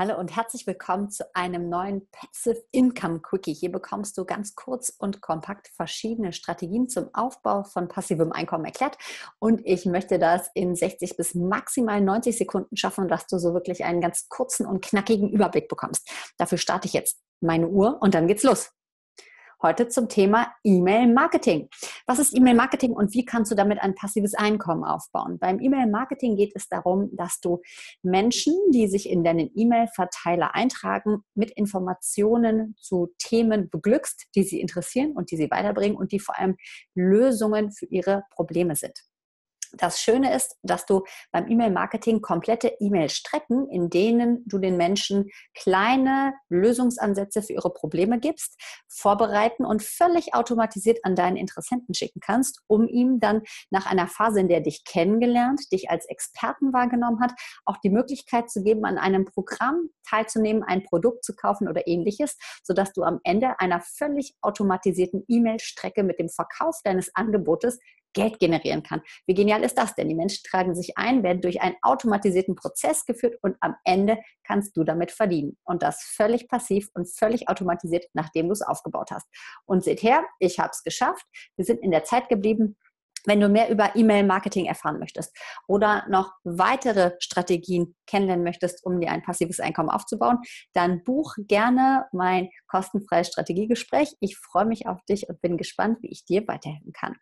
Hallo und herzlich willkommen zu einem neuen Passive Income Quickie. Hier bekommst du ganz kurz und kompakt verschiedene Strategien zum Aufbau von passivem Einkommen erklärt. Und ich möchte das in 60 bis maximal 90 Sekunden schaffen, dass du so wirklich einen ganz kurzen und knackigen Überblick bekommst. Dafür starte ich jetzt meine Uhr und dann geht's los. Heute zum Thema E-Mail-Marketing. Was ist E-Mail-Marketing und wie kannst du damit ein passives Einkommen aufbauen? Beim E-Mail-Marketing geht es darum, dass du Menschen, die sich in deinen E-Mail-Verteiler eintragen, mit Informationen zu Themen beglückst, die sie interessieren und die sie weiterbringen und die vor allem Lösungen für ihre Probleme sind. Das Schöne ist, dass du beim E-Mail-Marketing komplette E-Mail-Strecken, in denen du den Menschen kleine Lösungsansätze für ihre Probleme gibst, vorbereiten und völlig automatisiert an deinen Interessenten schicken kannst, um ihm dann nach einer Phase, in der er dich kennengelernt, dich als Experten wahrgenommen hat, auch die Möglichkeit zu geben, an einem Programm teilzunehmen, ein Produkt zu kaufen oder ähnliches, sodass du am Ende einer völlig automatisierten E-Mail-Strecke mit dem Verkauf deines Angebotes Geld generieren kann. Wie genial ist das denn? Die Menschen tragen sich ein, werden durch einen automatisierten Prozess geführt und am Ende kannst du damit verdienen. Und das völlig passiv und völlig automatisiert, nachdem du es aufgebaut hast. Und seht her, ich habe es geschafft. Wir sind in der Zeit geblieben. Wenn du mehr über E-Mail-Marketing erfahren möchtest oder noch weitere Strategien kennenlernen möchtest, um dir ein passives Einkommen aufzubauen, dann buch gerne mein kostenfreies Strategiegespräch. Ich freue mich auf dich und bin gespannt, wie ich dir weiterhelfen kann.